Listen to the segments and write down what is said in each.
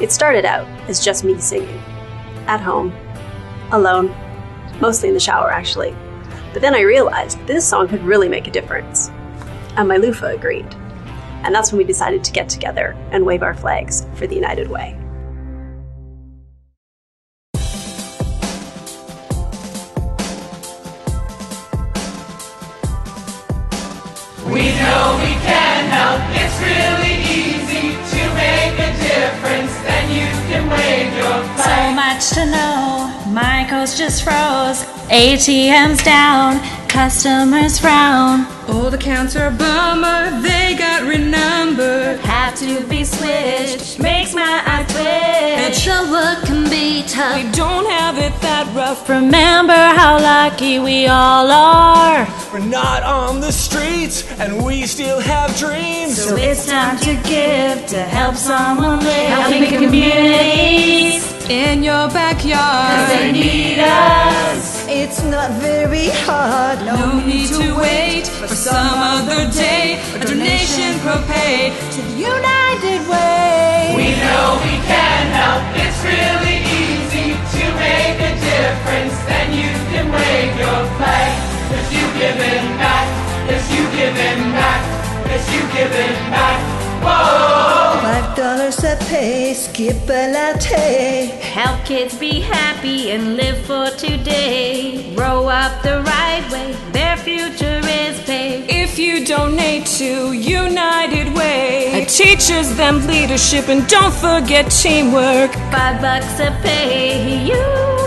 It started out as just me singing, at home, alone, mostly in the shower actually. But then I realized this song could really make a difference. And my loofah agreed. And that's when we decided to get together and wave our flags for the United Way. Much to know. My coast just froze. ATM's down. Customers frown. All the counts are a bummer, they got renumbered. Have to be switched. Makes my eye twitch. The work can be tough. We don't have it that rough. Remember how lucky we all are. We're not on the streets and we still have dreams. So it's time to give to help someone live. Helping communities. In your backyard, Cause They need us. It's not very hard. no need to wait for some other day. A donation propay to the United Way. We know we can help. It's really easy to make a difference. Then you can wave your flag. Cause you giving back. Cause you giving back. Cause you giving back. Whoa! Five dollars a pay, skip a latte. Help kids be happy and live for today. Grow up the right way, their future is paved. If you donate to United Way, it teaches them leadership and don't forget teamwork. Five bucks a pay, you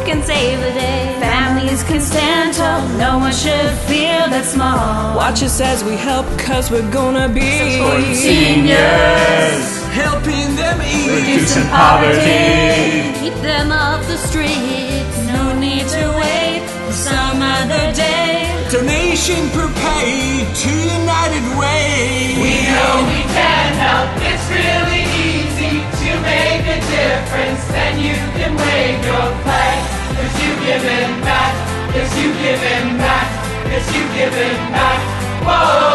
can save the day. Families can stand tall, no one should feel that small. Watch us as we help, cause we're gonna be Seniors! Helping them eat. Reducing poverty. Keep them off the streets, no need to wait for some other day. Donation per prepaid to United Way. We know we can help. It's really easy to make a difference. Then you can wave your flag. Cause you giving back. Cause you giving back. Cause you giving back. Whoa!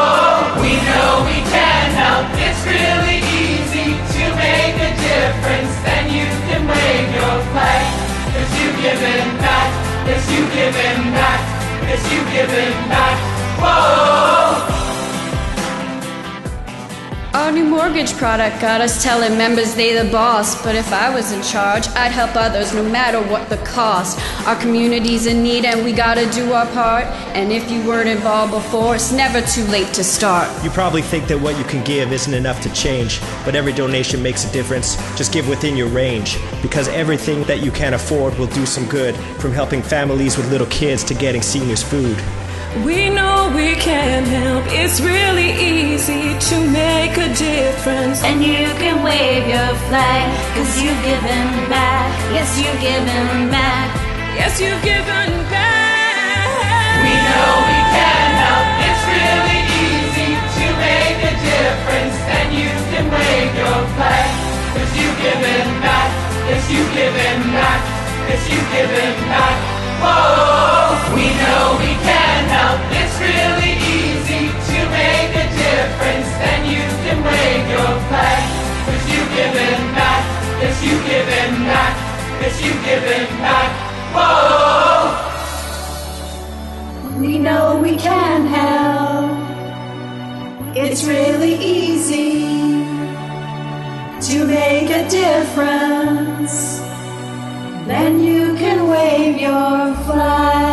Giving back. Cause you giving back. Cause you giving back. Whoa! Our new mortgage product got us telling members they the boss, but if I was in charge, I'd help others no matter what the cost. Our community's in need and we gotta do our part. And if you weren't involved before, it's never too late to start. You probably think that what you can give isn't enough to change, but every donation makes a difference. Just give within your range, because everything that you can afford will do some good, from helping families with little kids to getting seniors food. We know we can help. It's really easy to make a difference. And you can wave your flag, cause you've given back. Yes, you've given back. Yes, you've given back. We know we can help. It's really easy to make a difference. Then you can wave your flag. Cause you giving back. Yes, you giving back. Cause you giving back. Whoa! We know we giving back. Whoa! We know we can help. It's really easy to make a difference. Then you can wave your flag.